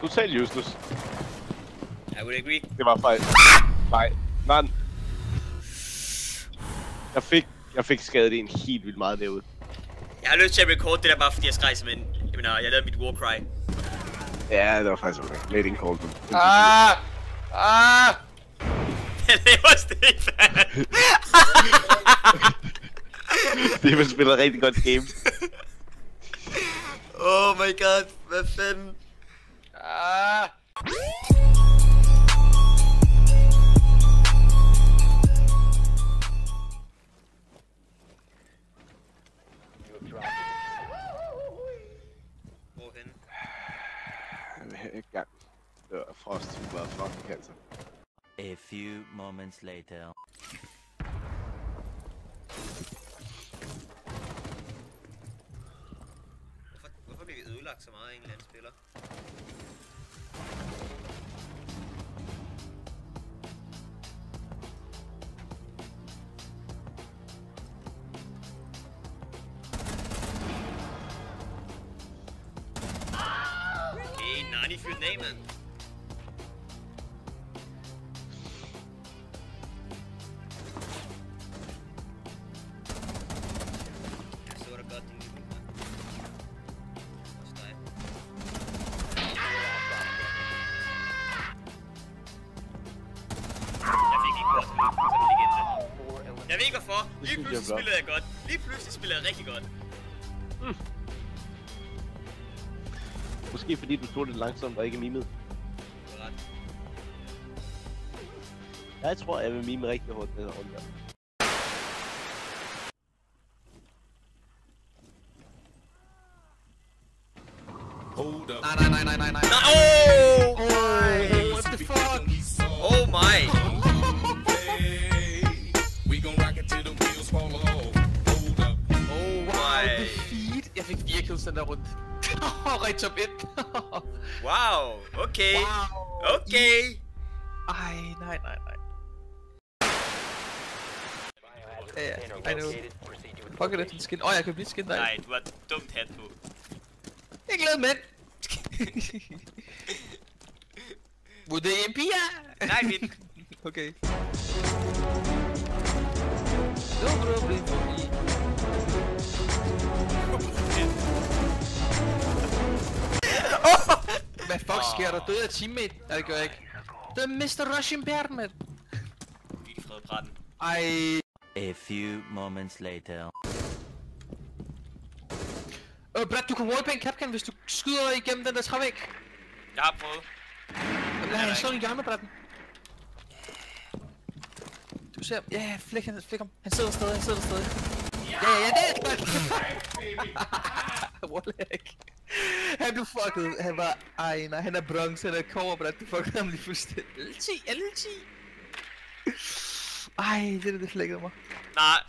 Totalt useless. I would agree. Det var faktisk... Nej, mand. Jeg fik, jeg fik skadet en helt vildt meget derude. Jeg har lyst til at recorde det der bare fordi jeg skreg som en... Jeg mener, jeg lavede mit war cry. Ja, det var faktisk okay. Lidt indkoldt. Ah! Ah! Jeg laver Stefan! det er spillet et rigtig godt game. oh my god, hvad fanden? Ah! A few moments later. Hvorfor, hvorfor vi ødelagt så meget af en eller anden spiller? Okay, Nani fyrt den Lige synes jeg pludselig er flot. spillede jeg godt. Lige pludselig spillede jeg rigtig godt. Måske fordi du tog det langsomt og ikke mimede. Ret. Jeg tror, jeg vil mime rigtig hårdt den her runde. Hold up. Nej, nej, nej, nej, nej, nej. Nej, oh! Oh, what the fuck? Oh my! Fik fire kills den der rundt. Rigtig top 1. Wow! Okay! wow. Okay! Ej, nej, nej, nej. Ja, ja, I know. Fuck it, efter skin. Åh, oh, jeg kan blive skin der. Nej, du har dumt hat på. Ikke glad mænd. Would they MP Nej, min. Okay. No problem for me. Hvad fuck sker der? Døde af teammate? Nej, det gør jeg ikke. Det er Mr. Russian Bear, mand. Hvil i fred, Bratten. Ej. A few moments later. Øh, Brad, du kan wallbang Capcan, hvis du skyder igennem den der trævæg. Jeg har prøvet. Jamen, lad der han slå ikke. en hjørne, Bratten. Du ser, ja, ja, flæk, han, flæk ham. Han sidder stadig, han sidder stadig. Ja, ja, ja, det er godt. Wallhack. Han blev fucket. Han var, ej nej, han er bronze, han er kover, Brad. Du fuckede ham lige fuldstændig. L10, L10. Ej, det der, det flækkede mig. Nej.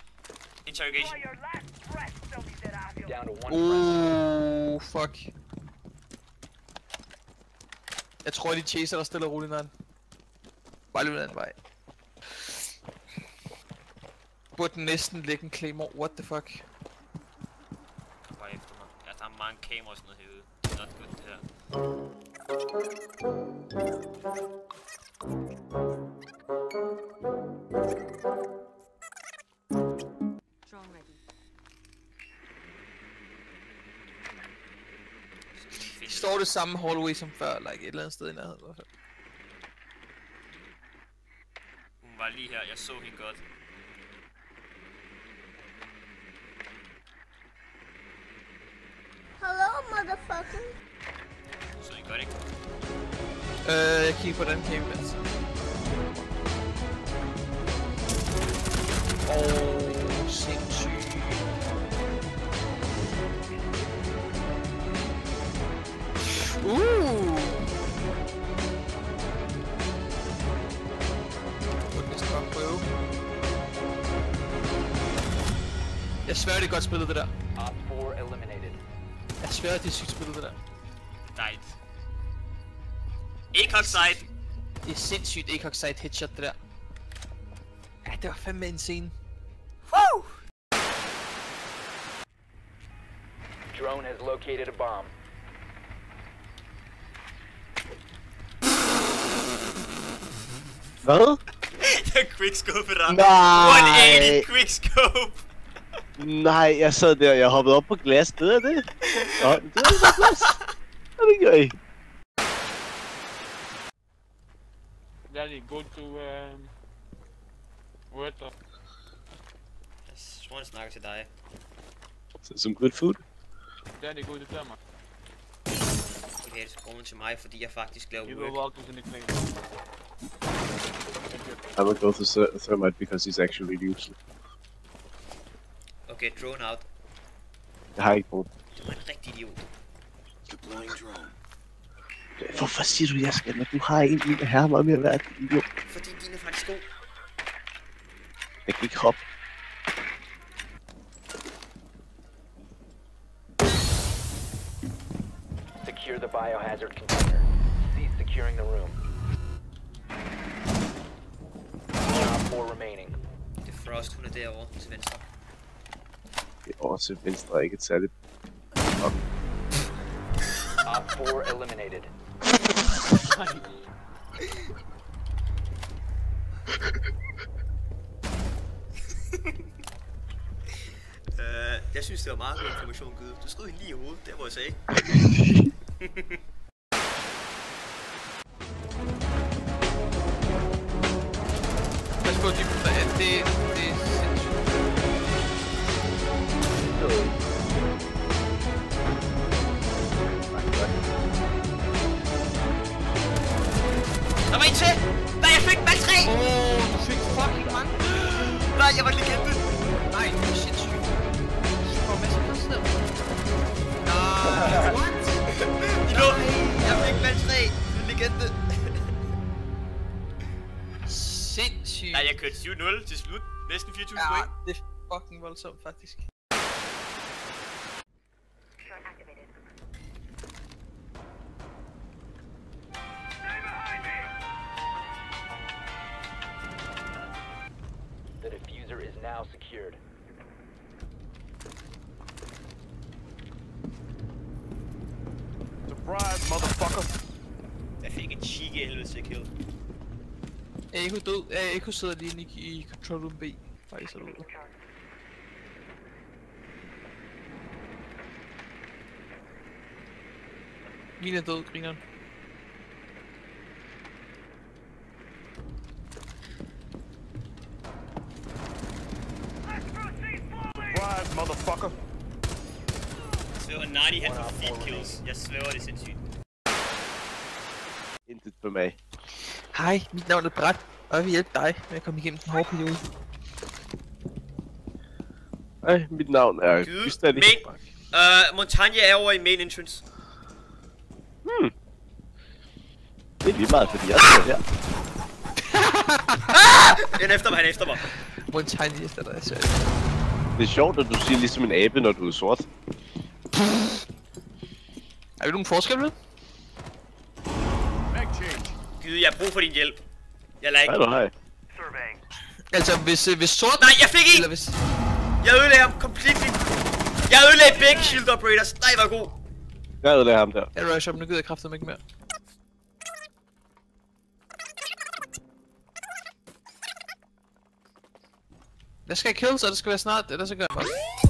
Interrogation. Oh, fuck. Jeg tror, de chaser dig stille og roligt, Nan. Bare lige den vej. Burde næsten lægge en claymore. What the fuck? Bare efter mig. Ja, der er mange kameraer og sådan noget herude. Not good, det. Drone ready. Vi står det samme hallway som før, like et eller andet sted i nærheden i hvert fald. Hun var lige her. Jeg så hende godt. Motherfucker. Så hende godt, ikke? Øh, jeg kigger på den game, altså. Åh, oh, sindssygt. Uh! Jeg svær, det er godt spillet, det der. schwer die schietspullen Nein. Ik hak side. Die zit shoot, ik hak side headshot er. Echt toch van mensen. Woo! Drone has located a bomb. Wel? De quickscope eraan. Nee. 180 quickscope. Nej, jeg sad der, jeg hoppede op på glas. Det er det. Nå, det er på glas. Ja, det gør I. Daddy, go to um, where the Jeg tror, han snakker til dig. Some good food. Daddy, go to Denmark. Okay, det skal til mig, fordi jeg faktisk laver You will work. walk us in the clean. I'm gonna go to Ther- Thermite because he's actually useless. Okay, drone out. Jeg har ikke nogen. Du er en rigtig idiot. Hvorfor siger du, jeg skal, når du har en lille herre med at være et idiot? Fordi din er faktisk god. Jeg kan ikke hoppe. Secure the biohazard container. Cease securing the room. One op 4 remaining. Det er Frost, hun er derovre til venstre. Det er over til venstre, ikke et særligt. Op 4 eliminated. Uh, jeg synes, det var meget god information, Gud. Du skød hende lige i hovedet, der hvor jeg sagde. Der var en til! Nej, jeg fik valg 3! Åh, oh, du fik fucking mange. Nej, jeg var legende! Nej, du er sindssygt. Du får masser af sted. Nej, what? Ilo, jeg fik valg 3! Du er legende! Sindssygt. Nej, jeg kørte 7-0 til slut. Næsten 4.000 Ja, point. det er fucking voldsomt, faktisk. Diffuser is now secured. Jeg fik en chique helvede til kill. Eko død. Ja, Eko sidder lige inde i, i Control Room B. Faktisk er du ude. Min er død, grineren. Jeg svæver 90, han får 4 kills. Jeg svæver det er sindssygt. Intet for mig. Hej, mit navn er Bræt, og jeg vil hjælpe dig med at komme igennem den hårde periode. Hej, mit navn er Gustav men... Uh, Montagne er over i main entrance. Det er lige meget, fordi jeg står her. Han er efter mig, han er efter mig. Montagne efter dig, så Det er sjovt, at du siger ligesom en abe, når du er sort. Er vi nogen forskel med? Gud, jeg har brug for din hjælp. Jeg lader Hej ikke. du, hej. Altså, hvis, øh, hvis sort... Nej, jeg fik en! Eller hvis... Jeg ødelagde ham completely. Jeg ødelagde begge shield operators. Nej, var god. Jeg ødelagde ham der. Ja, Rush, nu gider jeg kraftedeme ikke mere. Der skal kills, og det skal være snart, det der skal gøre.